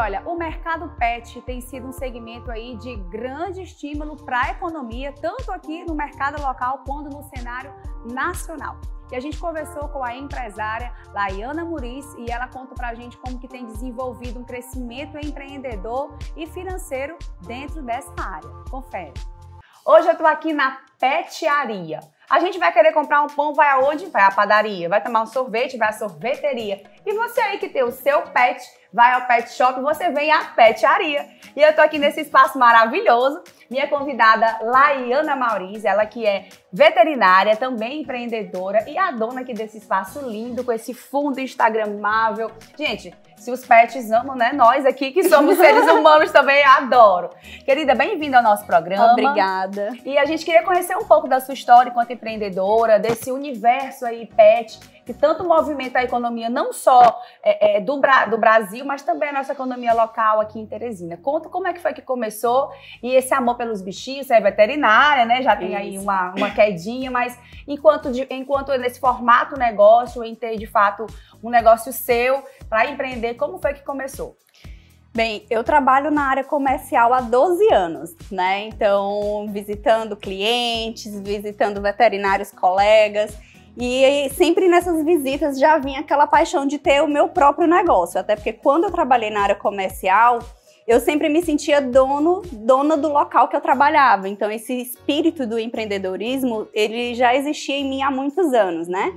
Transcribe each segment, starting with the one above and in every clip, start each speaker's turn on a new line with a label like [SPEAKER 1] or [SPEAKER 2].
[SPEAKER 1] olha, o mercado pet tem sido um segmento aí de grande estímulo para a economia, tanto aqui no mercado local quanto no cenário nacional. E a gente conversou com a empresária Laiana Muris e ela conta pra gente como que tem desenvolvido um crescimento empreendedor e financeiro dentro dessa área. Confere. Hoje eu tô aqui na Petiaria. A gente vai querer comprar um pão, vai aonde? Vai à padaria. Vai tomar um sorvete, vai à sorveteria. E você aí que tem o seu pet, vai ao pet shop, você vem à petiaria. E eu tô aqui nesse espaço maravilhoso. Minha convidada, Laiana Mauriz, ela que é veterinária, também empreendedora e a dona aqui desse espaço lindo, com esse fundo instagramável. Gente, se os pets amam, né? Nós aqui que somos seres humanos também adoro. Querida, bem-vinda ao nosso programa.
[SPEAKER 2] Obrigada.
[SPEAKER 1] E a gente queria conhecer um pouco da sua história enquanto empreendedora, desse universo aí pet que tanto movimenta a economia não só é, é, do, Bra do Brasil, mas também a nossa economia local aqui em Teresina. Conta como é que foi que começou e esse amor pelos bichinhos, você é veterinária, né? Já tem Isso. aí uma, uma quedinha, mas enquanto, de, enquanto nesse formato negócio, em ter de fato um negócio seu para empreender, como foi que começou?
[SPEAKER 2] Bem, eu trabalho na área comercial há 12 anos, né? Então, visitando clientes, visitando veterinários colegas. E sempre nessas visitas já vinha aquela paixão de ter o meu próprio negócio, até porque quando eu trabalhei na área comercial, eu sempre me sentia dono, dona do local que eu trabalhava. Então esse espírito do empreendedorismo, ele já existia em mim há muitos anos, né?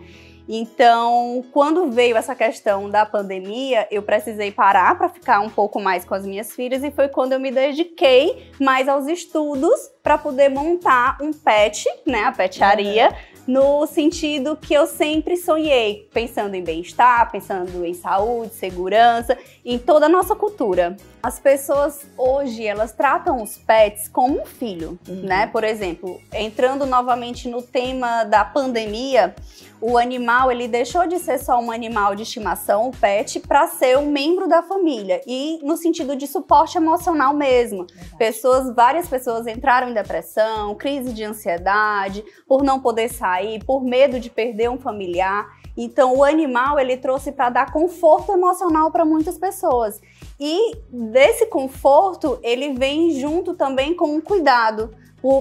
[SPEAKER 2] Então, quando veio essa questão da pandemia, eu precisei parar para ficar um pouco mais com as minhas filhas e foi quando eu me dediquei mais aos estudos para poder montar um pet, né, a petiaria. Uhum no sentido que eu sempre sonhei, pensando em bem-estar, pensando em saúde, segurança, em toda a nossa cultura. As pessoas hoje, elas tratam os pets como um filho, uhum. né? Por exemplo, entrando novamente no tema da pandemia, o animal, ele deixou de ser só um animal de estimação, o pet, para ser um membro da família e no sentido de suporte emocional mesmo. Verdade. Pessoas, várias pessoas entraram em depressão, crise de ansiedade, por não poder sair por medo de perder um familiar. Então, o animal ele trouxe para dar conforto emocional para muitas pessoas. E desse conforto, ele vem junto também com um cuidado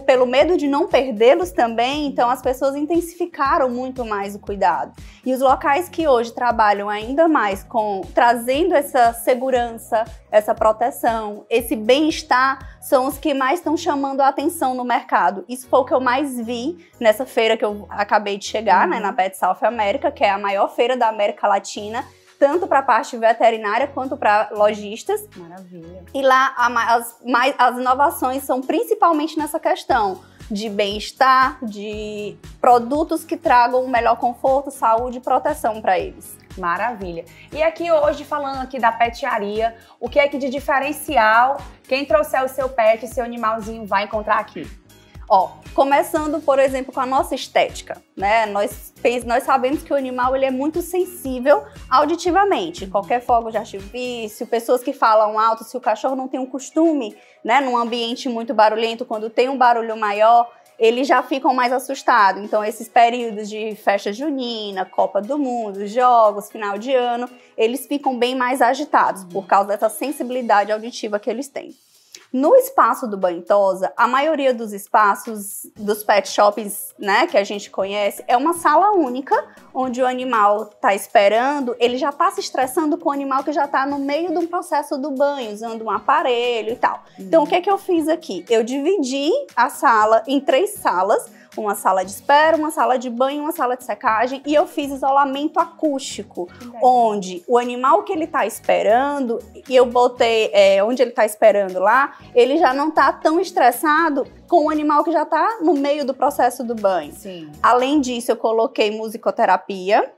[SPEAKER 2] pelo medo de não perdê-los também, então as pessoas intensificaram muito mais o cuidado. E os locais que hoje trabalham ainda mais com trazendo essa segurança, essa proteção, esse bem-estar, são os que mais estão chamando a atenção no mercado. Isso foi o que eu mais vi nessa feira que eu acabei de chegar, uhum. né, na Pet South America, que é a maior feira da América Latina tanto para a parte veterinária quanto para lojistas.
[SPEAKER 1] Maravilha.
[SPEAKER 2] E lá as, mais, as inovações são principalmente nessa questão de bem-estar, de produtos que tragam melhor conforto, saúde e proteção para eles.
[SPEAKER 1] Maravilha. E aqui hoje falando aqui da petiaria, o que é que de diferencial quem trouxer o seu pet, seu animalzinho vai encontrar aqui?
[SPEAKER 2] Ó, começando, por exemplo, com a nossa estética, né? Nós, nós sabemos que o animal ele é muito sensível auditivamente. Qualquer fogo de artifício, pessoas que falam alto, se o cachorro não tem um costume, né, num ambiente muito barulhento, quando tem um barulho maior, eles já ficam mais assustados. Então, esses períodos de festa junina, Copa do Mundo, jogos, final de ano, eles ficam bem mais agitados por causa dessa sensibilidade auditiva que eles têm. No espaço do Banhosa, a maioria dos espaços dos pet shops, né, que a gente conhece, é uma sala única, onde o animal está esperando, ele já está se estressando com o animal que já está no meio de um processo do banho, usando um aparelho e tal. Então, o que é que eu fiz aqui? Eu dividi a sala em três salas, uma sala de espera, uma sala de banho, uma sala de secagem e eu fiz isolamento acústico, onde o animal que ele está esperando e eu botei é, onde ele está esperando lá, ele já não está tão estressado com o animal que já está no meio do processo do banho.
[SPEAKER 1] Sim.
[SPEAKER 2] Além disso, eu coloquei musicoterapia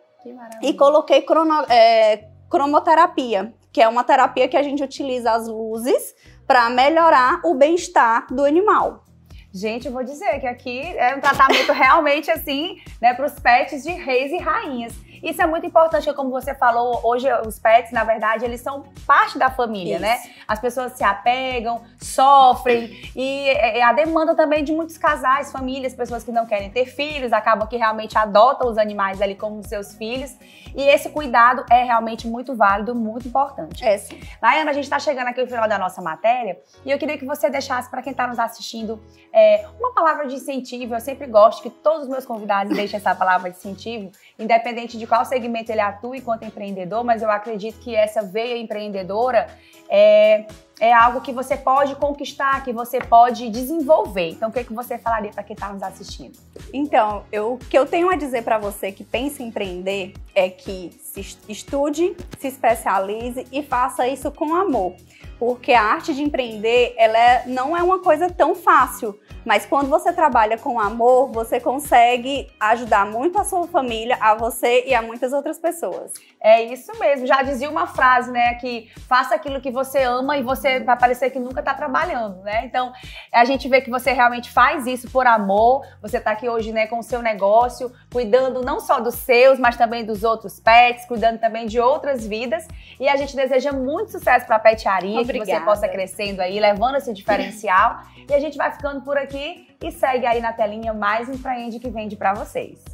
[SPEAKER 2] e coloquei crono, é, cromoterapia, que é uma terapia que a gente utiliza as luzes para melhorar o bem-estar do animal.
[SPEAKER 1] Gente, eu vou dizer que aqui é um tratamento realmente assim, né, para os pets de reis e rainhas. Isso é muito importante, como você falou, hoje os pets, na verdade, eles são parte da família, né? Isso. né? As pessoas se apegam, sofrem e é, é a demanda também de muitos casais, famílias, pessoas que não querem ter filhos, acabam que realmente adotam os animais ali como seus filhos. E esse cuidado é realmente muito válido, muito importante.
[SPEAKER 2] É sim.
[SPEAKER 1] Laiana, a gente está chegando aqui no final da nossa matéria e eu queria que você deixasse para quem está nos assistindo é, uma palavra de incentivo. Eu sempre gosto que todos os meus convidados deixem essa palavra de incentivo, independente de qual segmento ele atua enquanto empreendedor, mas eu acredito que essa veia empreendedora é, é algo que você pode conquistar, que você pode desenvolver. Então, o que, é que você falaria para quem está nos assistindo?
[SPEAKER 2] Então, eu, o que eu tenho a dizer para você que pensa em empreender é que se estude, se especialize e faça isso com amor. Porque a arte de empreender, ela é, não é uma coisa tão fácil. Mas quando você trabalha com amor, você consegue ajudar muito a sua família, a você e a muitas outras pessoas.
[SPEAKER 1] É isso mesmo. Já dizia uma frase, né, que faça aquilo que você ama e você vai parecer que nunca está trabalhando, né? Então, a gente vê que você realmente faz isso por amor. Você está aqui hoje, né, com o seu negócio, cuidando não só dos seus, mas também dos outros pets, cuidando também de outras vidas. E a gente deseja muito sucesso para a petiaria, Obrigada. que você possa crescendo aí, levando esse diferencial. e a gente vai ficando por aqui e segue aí na telinha mais Empreende que vende para vocês.